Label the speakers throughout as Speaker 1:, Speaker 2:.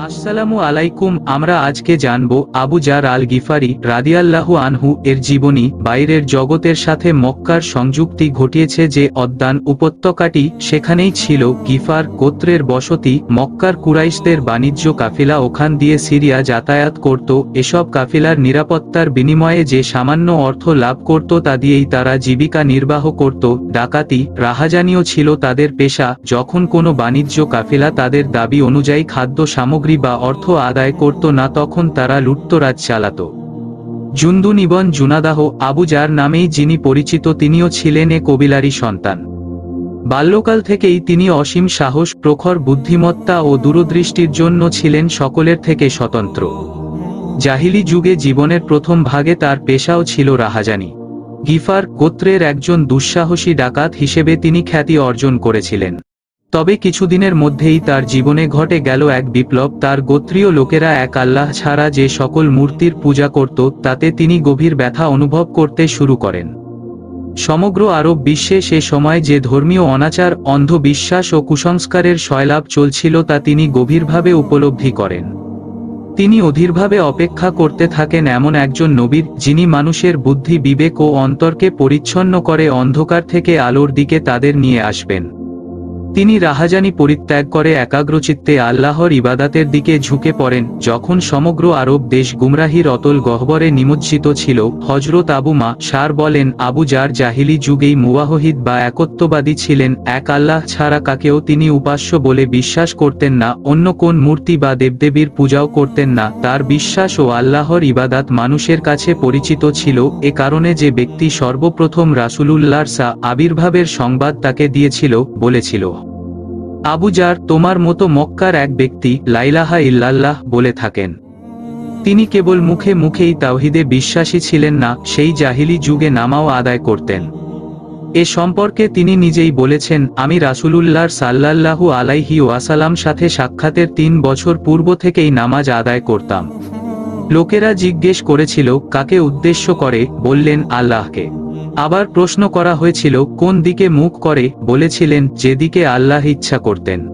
Speaker 1: আসসালামু আলাইকুম, আমরা আজকে জানব আবু জার আল গিফারি রাদিয়াল্লাহু আনহু এর জীবনী, বাইরের জগতের সাথে মক্কার সংযুক্তি ঘটিয়েছে যে অদ্যান উপত্যকাটি সেখানেই ছিল, গিফার গোত্রের বসতি, মক্কার কুরাইশদের বাণিজ্য কাফিলা ওখান দিয়ে সিরিয়া যাতায়াত করত, এসব কাফিলার নিরাপত্তার বিনিময়ে যে সামান্য অর্থ লাভ করত তা দিয়েই তারা জীবিকা নির্বাহ করত, ডাকাতি, রাহাজানিও ছিল তাদের পেশা, যখন কোনো বাণিজ্য কাফিলা তাদের দাবি অনুযায়ী খাদ্য সামগ্রী বা অর্থ আদায় করত না তখন তারা লুটতরাজ চালাত। জুন্দুন ইবন জুনাদাহ আবু যার নামেই যিনি পরিচিত তিনিও ছিলেন এ কবিলারই সন্তান। বাল্যকাল থেকেই তিনি অসীম সাহস, প্রখর বুদ্ধিমত্তা ও দূরদৃষ্টির জন্য ছিলেন সকলের থেকে স্বতন্ত্র। জাহিলি যুগে জীবনের প্রথম ভাগে তার পেশাও ছিল রাহাজানি। গিফার গোত্রের একজন দুঃসাহসী ডাকাত হিসেবে তিনি খ্যাতি অর্জন করেছিলেন। তবে কিছুদিনের মধ্যেই তার জীবনে ঘটে গেল এক বিপ্লব। তার গোত্রীয় লোকেরা এক আল্লাহ ছাড়া যে সকল মূর্তির পূজা করত, তাতে তিনি গভীর ব্যথা অনুভব করতে শুরু করেন। সমগ্র আরব বিশ্বে সে সময় যে ধর্মীয় অনাচার, অন্ধবিশ্বাস ও কুসংস্কারের শয়লাভ চলছিল তা তিনি গভীরভাবে উপলব্ধি করেন। তিনি অধীরভাবে অপেক্ষা করতে থাকেন এমন একজন নবীর, যিনি মানুষের বুদ্ধি, বিবেক ও অন্তরকে পরিচ্ছন্ন করে অন্ধকার থেকে আলোর দিকে তাদের নিয়ে আসবেন। তিনি রাহাজানি পরিত্যাগ করে একাগ্রচিত্তে আল্লাহর ইবাদাতের দিকে ঝুঁকে পড়েন, যখন সমগ্র আরব দেশ গুমরাহির অতল গহ্বরে নিমজ্জিত ছিল হজরত আবু মা সার বলেন, আবু যার জাহিলি যুগেই মুওয়াহিদ বা একত্ববাদী ছিলেন, এক আল্লাহ ছাড়া কাকেও তিনি উপাস্য বলে বিশ্বাস করতেন না, অন্য কোন মূর্তি বা দেবদেবীর পূজাও করতেন না, তার বিশ্বাস ও আল্লাহর ইবাদাত মানুষের কাছে পরিচিত ছিল, এ কারণে যে ব্যক্তি সর্বপ্রথম রাসুলুল্লাহর সা, আবির্ভাবের সংবাদ তাকে দিয়েছিল, বলেছিল। আবু জার তোমার মতো মক্কার এক ব্যক্তি লাইলাহা ইল্লাল্লাহ বলে থাকেন। তিনি কেবল মুখে মুখেই তাওহিদে বিশ্বাসী ছিলেন না, সেই জাহিলি যুগে নামাও আদায় করতেন। এ সম্পর্কে তিনি নিজেই বলেছেন, আমি রাসুলুল্লাহর সাল্লাল্লাহু আলাইহি ওয়াসালাম সাথে সাক্ষাতের তিন বছর পূর্ব থেকেই নামাজ আদায় করতাম। লোকেরা জিজ্ঞেস করেছিল, কাকে উদ্দেশ্য করে? বললেন আল্লাহকে। আবার প্রশ্ন করা হয়েছিল, কোন দিকে মুখ করে? বলেছিলেন, যেদিকে আল্লাহ ইচ্ছা করতেন।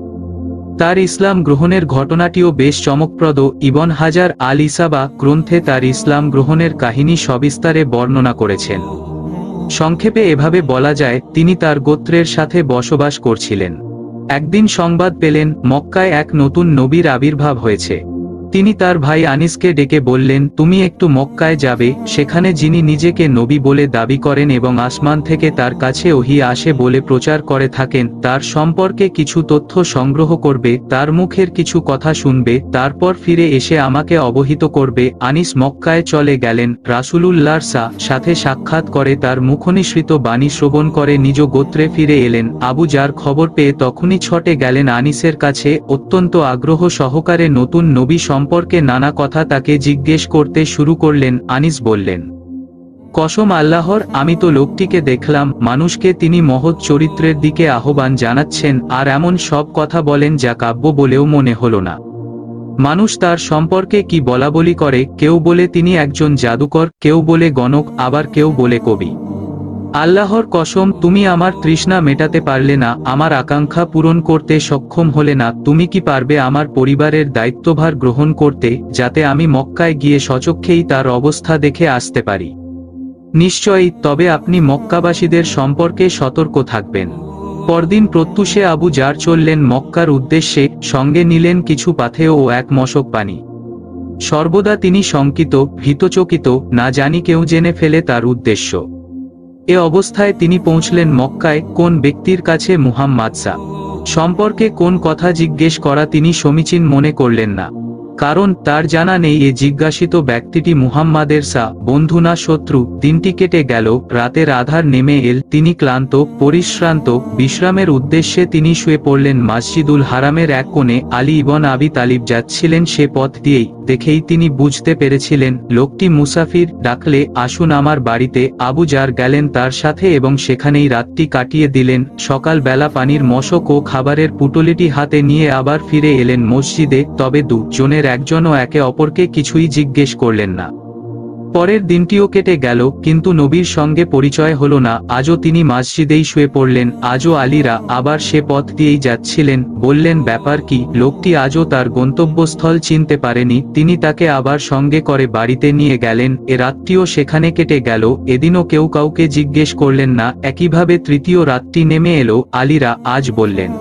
Speaker 1: তার ইসলাম গ্রহণের ঘটনাটিও বেশ চমকপ্রদ। ইবন হাজার আল ইসাবা গ্রন্থে তার ইসলাম গ্রহণের কাহিনী সবিস্তারে বর্ণনা করেছেন। সংক্ষেপে এভাবে বলা যায়, তিনি তার গোত্রের সাথে বসবাস করছিলেন। একদিন সংবাদ পেলেন, মক্কায় এক নতুন নবীর আবির্ভাব হয়েছে। তিনি তার ভাই আনিসকে ডেকে বললেন, তুমি একটু মক্কায় যাবে, সেখানে যিনি নিজেকে নবী বলে দাবি করেন এবং আসমান থেকে তার কাছে ওহি আসে বলে প্রচার করে থাকেন, তার সম্পর্কে কিছু তথ্য সংগ্রহ করবে, তার মুখের কিছু কথা শুনবে, তারপর ফিরে এসে আমাকে অবহিত করবে। আনিস মক্কায় চলে গেলেন, রাসুলুল্লাহর সা, সাথে সাক্ষাৎ করে তার মুখনিসৃত বাণী শ্রবণ করে নিজ গোত্রে ফিরে এলেন। আবু যার খবর পেয়ে তখনই ছটে গেলেন আনিসের কাছে, অত্যন্ত আগ্রহ সহকারে নতুন নবী সম্পর্কে নানা কথা তাকে জিজ্ঞেস করতে শুরু করলেন, আনিস বললেন, কসম আল্লাহর, আমি তো লোকটিকে দেখলাম, মানুষকে তিনি মহৎ চরিত্রের দিকে আহ্বান জানাচ্ছেন, আর এমন সব কথা বলেন যা কাব্য বলেও মনে হল না। মানুষ তার সম্পর্কে কি বলা বলি করে, কেউ বলে তিনি একজন জাদুকর, কেউ বলে গণক, আবার কেউ বলে কবি। আল্লাহর কসম, তুমি আমার তৃষ্ণা মেটাতে পারলে না, আমার আকাঙ্ক্ষা পূরণ করতে সক্ষম হলে না, তুমি কি পারবে আমার পরিবারের দায়িত্বভার গ্রহণ করতে, যাতে আমি মক্কায় গিয়ে সচক্ষেই তার অবস্থা দেখে আসতে পারি? নিশ্চয়ই, তবে আপনি মক্কাবাসীদের সম্পর্কে সতর্ক থাকবেন। পরদিন প্রত্যুষে আবু যার চললেন মক্কার উদ্দেশ্যে, সঙ্গে নিলেন কিছু পাথেয় ও এক মশক পানি। সর্বদা তিনি শঙ্কিত, ভীতচকিত, না জানি কেউ জেনে ফেলে তার উদ্দেশ্য। এ অবস্থায় তিনি পৌঁছলেন মক্কায়, কোন ব্যক্তির কাছে মুহাম্মাদসা সম্পর্কে কোন কথা জিজ্ঞেস করা তিনি সমীচীন মনে করলেন না। কারণ তার জানা নেই এ জিজ্ঞাসিত ব্যক্তিটি মুহাম্মাদের সা, বন্ধু না শত্রু। দিনটি কেটে গেল, রাতের আধার নেমে এল, তিনি ক্লান্ত, পরিশ্রান্ত, বিশ্রামের উদ্দেশ্যে তিনি শুয়ে পড়লেন। মাসজিদুল হারামের এক কোণে আলী ইবন আবি তালিব যাচ্ছিলেন সে পথ দিয়েই। দেখেই তিনি বুঝতে পেরেছিলেন, লোকটি মুসাফির ডাকলে, আসুন আমার বাড়িতে। আবু যার গেলেন তার সাথে এবং সেখানেই রাতটি কাটিয়ে দিলেন। সকাল বেলা পানির মশক ও খাবারের পুটলিটি হাতে নিয়ে আবার ফিরে এলেন মসজিদে। তবে দুজনের একজনও একে অপরকে কিছুই জিজ্ঞেস করলেন না। পরের দিনটিও কেটে গেল, কিন্তু নবীর সঙ্গে পরিচয় হল না, আজও তিনি মসজিদেই শুয়ে পড়লেন, আজও আলীরা আবার সে পথ দিয়েই যাচ্ছিলেন, বললেন, ব্যাপার কি? লোকটি আজও তার গন্তব্যস্থল চিনতে পারেনি, তিনি তাকে আবার সঙ্গে করে বাড়িতে নিয়ে গেলেন, এ রাতটিও সেখানে কেটে গেল, এদিনও কেউ কাউকে জিজ্ঞেস করলেন না, একইভাবে তৃতীয় রাতটি নেমে এলো, আলীরা আজ বললেন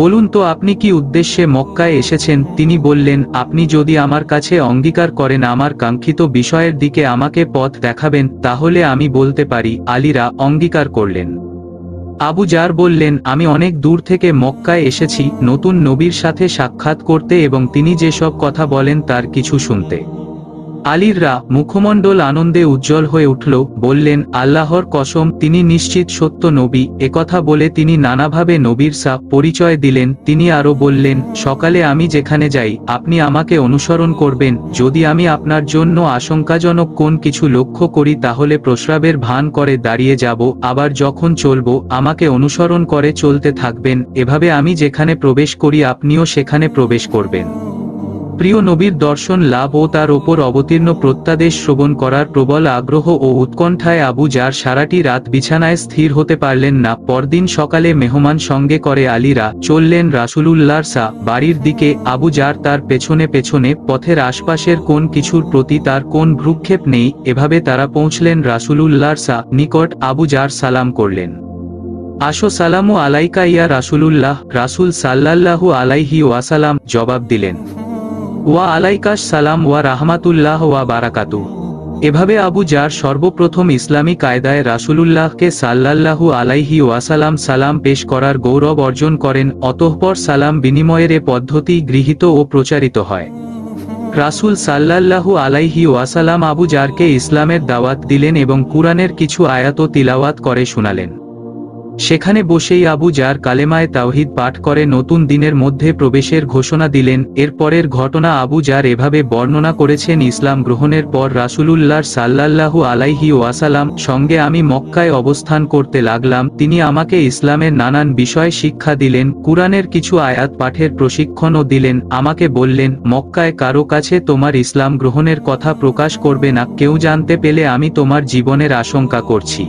Speaker 1: বলুন তো আপনি কি উদ্দেশ্যে মক্কায় এসেছেন? তিনি বললেন, আপনি যদি আমার কাছে অঙ্গীকার করেন, আমার কাঙ্ক্ষিত বিষয়ের দিকে আমাকে পথ দেখাবেন, তাহলে আমি বলতে পারি, আলীরা অঙ্গীকার করলেন। আবু জার বললেন, আমি অনেক দূর থেকে মক্কায় এসেছি, নতুন নবীর সাথে সাক্ষাৎ করতে এবং তিনি যেসব কথা বলেন তার কিছু শুনতে। আলীররা মুখমণ্ডল আনন্দে উজ্জ্বল হয়ে উঠল, বললেন, আল্লাহর কসম, তিনি নিশ্চিত সত্য নবী একথা বলে তিনি নানাভাবে নবীর সা, পরিচয় দিলেন, তিনি আরও বললেন, সকালে আমি যেখানে যাই, আপনি আমাকে অনুসরণ করবেন, যদি আমি আপনার জন্য আশঙ্কাজনক কোন কিছু লক্ষ্য করি তাহলে প্রস্রাবের ভান করে দাঁড়িয়ে যাব, আবার যখন চলব, আমাকে অনুসরণ করে চলতে থাকবেন, এভাবে আমি যেখানে প্রবেশ করি আপনিও সেখানে প্রবেশ করবেন। প্রিয় নবীর দর্শন, লাভ ও তার ওপর অবতীর্ণ প্রত্যাদেশ শ্রবণ করার প্রবল আগ্রহ ও উৎকণ্ঠায় আবু যার সারাটি রাত বিছানায় স্থির হতে পারলেন না। পরদিন সকালে মেহমান সঙ্গে করে আলীরা চললেন রাসুলুল্লাহর সা, বাড়ির দিকে। আবু যার তার পেছনে পেছনে, পথের আশপাশের কোন কিছুর প্রতি তার কোন ভ্রুক্ষেপ নেই, এভাবে তারা পৌঁছলেন রাসুলুল্লাহর সা, নিকট আবু যার সালাম করলেন। আসো সালামু আলাইকা ইয়া রাসুলুল্লাহ রাসুল সাল্লাল্লাহু আলাইহি ওয়াসালাম জবাব দিলেন। ওয়া আলাইকাস সালাম ওয়া রাহমাতুল্লাহ ওয়া বারাকাতু। এভাবে আবু যার সর্বপ্রথম ইসলামী কায়দায় রাসূলুল্লাহকে সাল্লাল্লাহু আলাইহি ওয়াসালাম সালাম পেশ করার গৌরব অর্জন করেন, অতঃপর সালাম বিনিময়ের এ পদ্ধতি গৃহীত ও প্রচারিত হয়। রাসূল সাল্লাল্লাহু আলাইহি ওয়াসালাম আবু জারকে ইসলামের দাওয়াত দিলেন এবং কুরআনের কিছু আয়াত তিলাওয়াত করে শোনালেন। সেখানে বসেই আবু যার কালেমায় তাওহিদ পাঠ করে নতুন দিনের মধ্যে প্রবেশের ঘোষণা দিলেন। এরপরের ঘটনা আবু যার এভাবে বর্ণনা করেছেন, ইসলাম গ্রহণের পর রাসূলুল্লাহর সাল্লাল্লাহু আলাইহি ওয়াসালাম সঙ্গে আমি মক্কায় অবস্থান করতে লাগলাম। তিনি আমাকে ইসলামের নানান বিষয় শিক্ষা দিলেন, কুরআনের কিছু আয়াত পাঠের প্রশিক্ষণও দিলেন। আমাকে বললেন, মক্কায় কারও কাছে তোমার ইসলাম গ্রহণের কথা প্রকাশ করবে না, কেউ জানতে পেলে আমি তোমার জীবনের আশঙ্কা করছি।